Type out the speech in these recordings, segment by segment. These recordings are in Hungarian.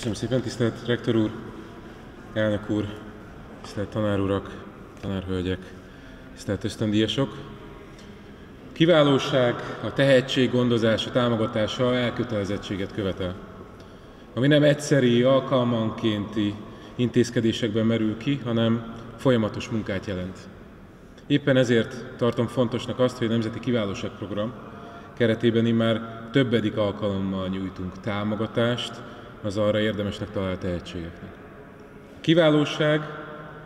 Köszönöm szépen, tisztelt rektor úr, elnök úr, tisztelt tanárurak, tanárhölgyek, tisztelt ösztöndíjasok. Kiválóság, a tehetség gondozása, támogatása elkötelezettséget követel, ami nem egyszeri, alkalmankénti intézkedésekben merül ki, hanem folyamatos munkát jelent. Éppen ezért tartom fontosnak azt, hogy a Nemzeti Kiválóságprogram keretében immár többedik alkalommal nyújtunk támogatást az arra érdemesnek talált tehetségeknek. Kiválóság,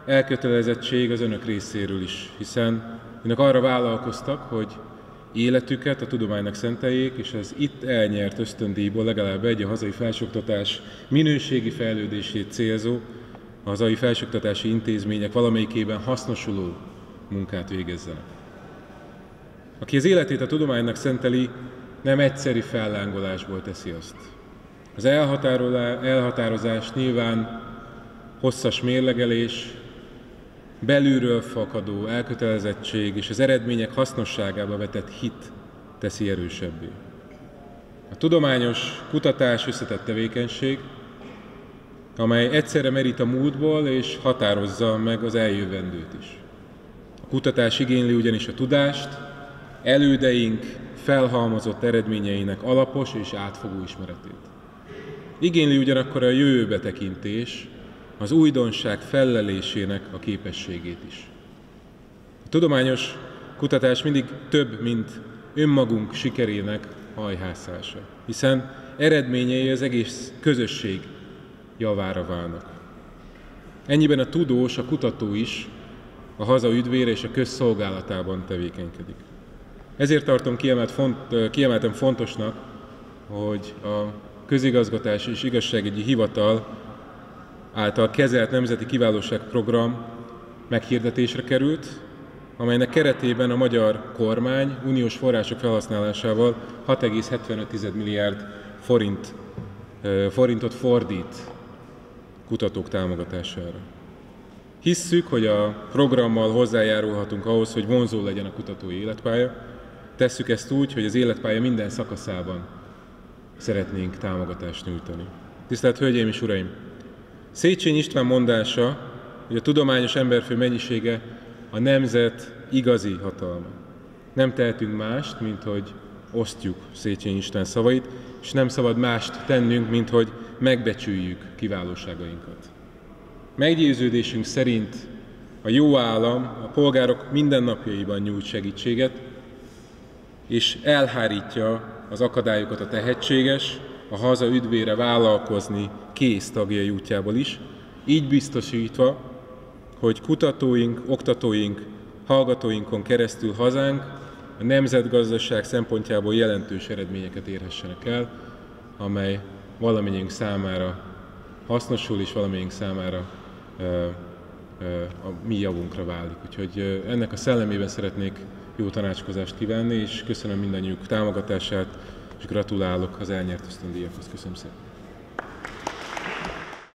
elkötelezettség az önök részéről is, hiszen önök arra vállalkoztak, hogy életüket a tudománynak szenteljék, és az itt elnyert ösztöndíjból legalább egy a hazai felsőoktatás minőségi fejlődését célzó, a hazai felsőoktatási intézmények valamelyikében hasznosuló munkát végezzenek. Aki az életét a tudománynak szenteli, nem egyszeri fellángolásból teszi azt. Az elhatározás nyilván hosszas mérlegelés, belülről fakadó elkötelezettség és az eredmények hasznosságába vetett hit teszi erősebbé. A tudományos kutatás összetett tevékenység, amely egyszerre merít a múltból és határozza meg az eljövendőt is. A kutatás igényli ugyanis a tudást, elődeink felhalmozott eredményeinek alapos és átfogó ismeretét. Igényli ugyanakkor a jövőbe tekintés, az újdonság fellelésének a képességét is. A tudományos kutatás mindig több, mint önmagunk sikerének hajhászása, hiszen eredményei az egész közösség javára válnak. Ennyiben a tudós, a kutató is a haza üdvére és a közszolgálatában tevékenykedik. Ezért tartom kiemelt font, kiemelten fontosnak, hogy a közigazgatás és igazságügyi hivatal által kezelt Nemzeti Kiválóságprogram meghirdetésre került, amelynek keretében a magyar kormány uniós források felhasználásával 6,75 milliárd forint, forintot fordít kutatók támogatására. Hisszük, hogy a programmal hozzájárulhatunk ahhoz, hogy vonzó legyen a kutatói életpálya. Tesszük ezt úgy, hogy az életpálya minden szakaszában szeretnénk támogatást nyújtani. Tisztelt Hölgyeim és Uraim! Széchenyi István mondása, hogy a tudományos emberfő mennyisége a nemzet igazi hatalma. Nem tehetünk mást, mint hogy osztjuk Széchenyi István szavait, és nem szabad mást tennünk, mint hogy megbecsüljük kiválóságainkat. Meggyőződésünk szerint a jó állam a polgárok mindennapjaiban nyújt segítséget, és elhárítja az akadályokat a tehetséges, a haza üdvére vállalkozni kész tagjai útjából is, így biztosítva, hogy kutatóink, oktatóink, hallgatóinkon keresztül hazánk a nemzetgazdaság szempontjából jelentős eredményeket érhessenek el, amely valamennyiünk számára hasznosul, és valamennyiünk számára a mi javunkra válik. Úgyhogy ennek a szellemében szeretnék jó tanácskozást kívánni, és köszönöm mindannyiuk támogatását, és gratulálok az elnyert ösztöndíjakhoz. Köszönöm szépen!